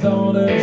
daughter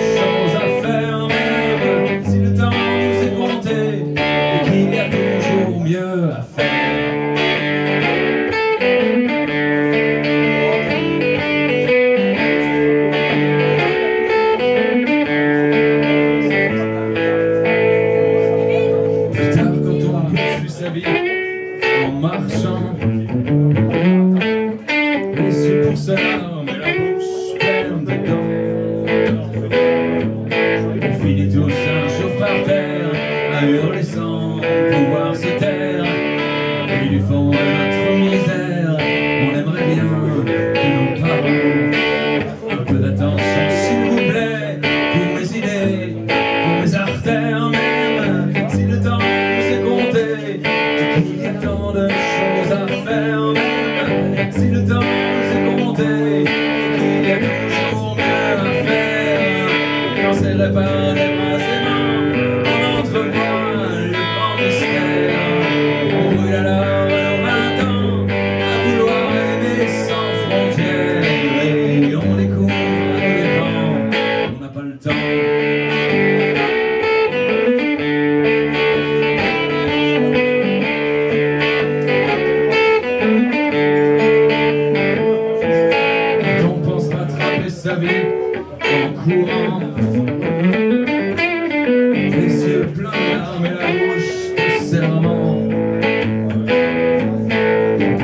courant Les yeux pleins de larmes et la bouche de serment. On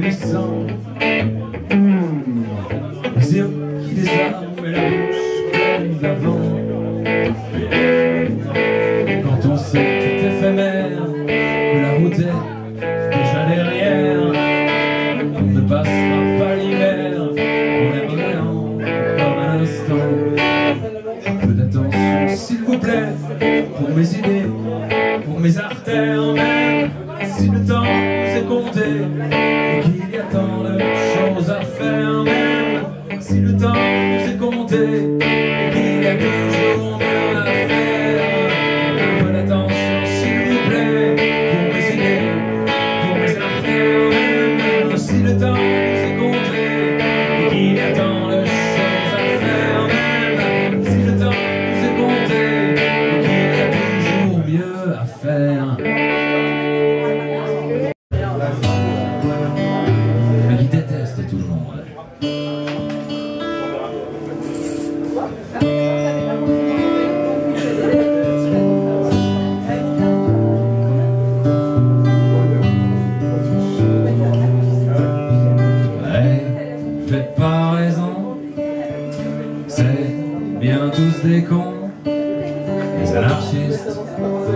glissant Les yeux qui désarment et la bouche pleine d'avant Quand on sait tout éphémère Que la route est déjà derrière On ne passera pas l'hiver On aimerait encore un instant. Peu d'attention s'il vous plaît Pour mes idées, pour mes artères même Si le temps compté Et qu'il y a tant de choses à faire même Si le temps nous est compté Et qu'il y a toujours mieux à faire. Un peu s'il vous plaît Pour mes idées, pour mes affaires même Si le temps nous est compté Et qu'il y a tant de choses à faire même Si le temps nous est compté Et qu'il y a toujours mieux à faire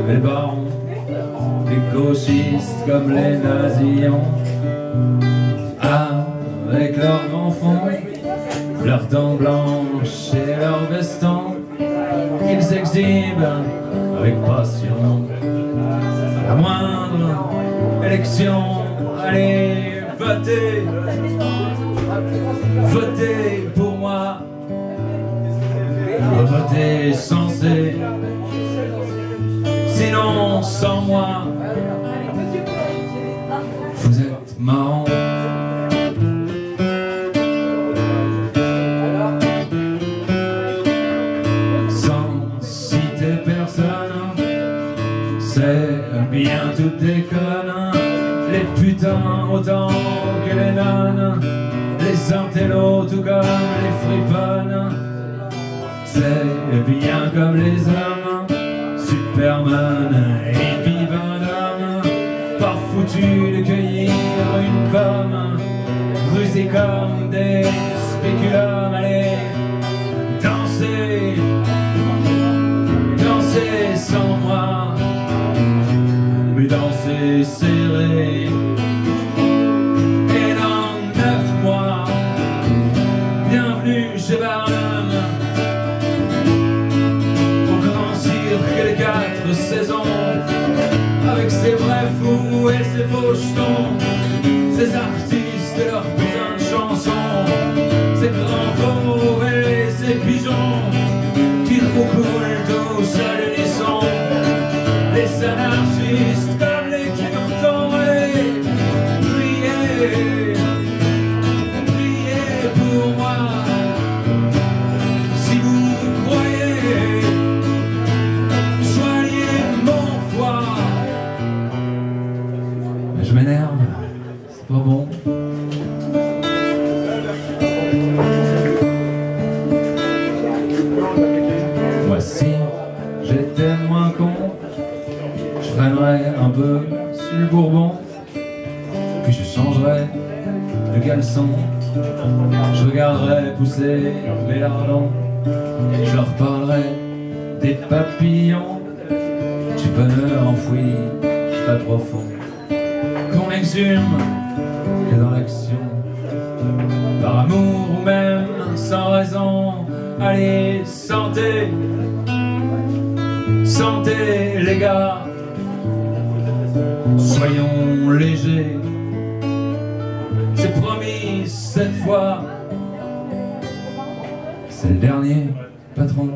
les barons, les gauchistes comme les nazillons avec leurs grands fonds, leurs dents blanches et leurs vestons, ils s'exhibent avec passion. La moindre élection, allez voter, votez pour moi, votez censé, sans moi, vous êtes marrant. sans citer personne. C'est bien toutes des connes, les putains autant que les nonnes, les intellos tout comme les friponnes. C'est bien comme les hommes, comme des spéculums, allez, danser danser sans moi, mais danser serré. Et dans neuf mois, bienvenue chez Barnum, au grand cirque des quatre saisons, pigeons je regarderais pousser mes lardons, je leur parlerais des papillons, du bonheur enfoui pas profond, qu'on exhume que dans l'action, par amour ou même sans raison, allez, santé, santé les gars, soyons légers, c'est promis cette fois, le dernier patron.